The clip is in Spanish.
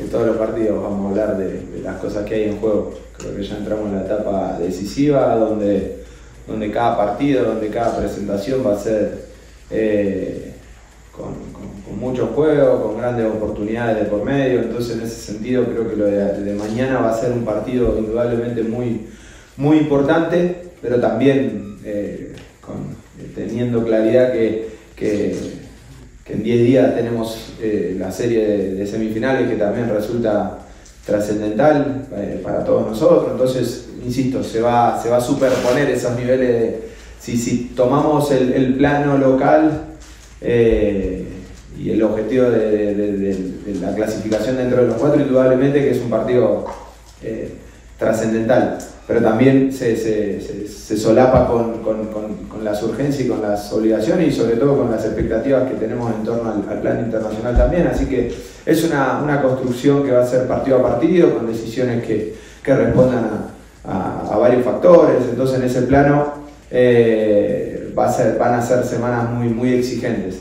en todos los partidos vamos a hablar de, las cosas que hay en juego. Creo que ya entramos en la etapa decisiva donde, donde cada partido, donde cada presentación va a ser eh, con, mucho juego, con grandes oportunidades de por medio. Entonces en ese sentido creo que lo de, mañana va a ser un partido indudablemente muy, muy importante, pero también eh, teniendo claridad que que en 10 días tenemos eh, la serie de, semifinales que también resulta trascendental eh, para todos nosotros. Entonces, insisto, se va, se va a superponer esos niveles de... Si, si tomamos el, plano local eh, y el objetivo de, la clasificación dentro de los cuatro, indudablemente que es un partido trascendental pero también se, se, solapa con, con, con, las urgencias y con las obligaciones y sobre todo con las expectativas que tenemos en torno al, plan internacional también. Así que es una, una, construcción que va a ser partido a partido, con decisiones que, que respondan a, a, varios factores. Entonces en ese plano eh, va a ser, van a ser semanas muy, muy exigentes.